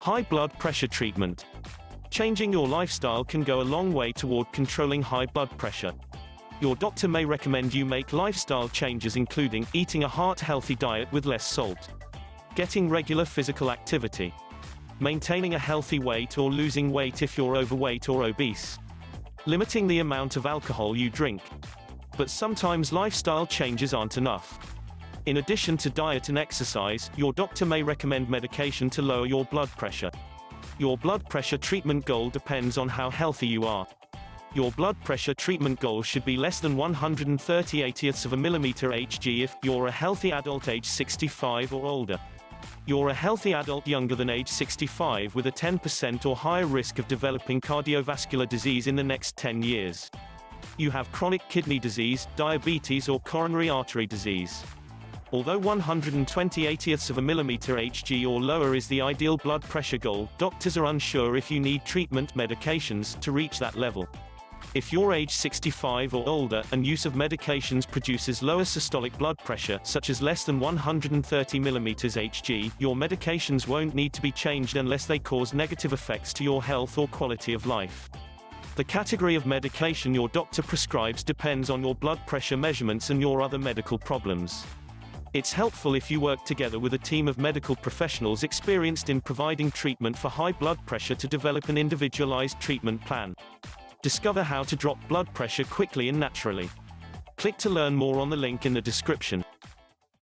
High blood pressure treatment. Changing your lifestyle can go a long way toward controlling high blood pressure. Your doctor may recommend you make lifestyle changes including eating a heart-healthy diet with less salt, getting regular physical activity, maintaining a healthy weight or losing weight if you're overweight or obese, limiting the amount of alcohol you drink. But sometimes lifestyle changes aren't enough. In addition to diet and exercise, your doctor may recommend medication to lower your blood pressure. Your blood pressure treatment goal depends on how healthy you are. Your blood pressure treatment goal should be less than 130 80ths of a millimeter Hg if you're a healthy adult age 65 or older. You're a healthy adult younger than age 65 with a 10% or higher risk of developing cardiovascular disease in the next 10 years. You have chronic kidney disease, diabetes or coronary artery disease. Although 120 80ths of a millimeter Hg or lower is the ideal blood pressure goal, doctors are unsure if you need treatment medications to reach that level. If you're age 65 or older, and use of medications produces lower systolic blood pressure, such as less than 130 mm Hg, your medications won't need to be changed unless they cause negative effects to your health or quality of life. The category of medication your doctor prescribes depends on your blood pressure measurements and your other medical problems. It's helpful if you work together with a team of medical professionals experienced in providing treatment for high blood pressure to develop an individualized treatment plan. Discover how to drop blood pressure quickly and naturally. Click to learn more on the link in the description.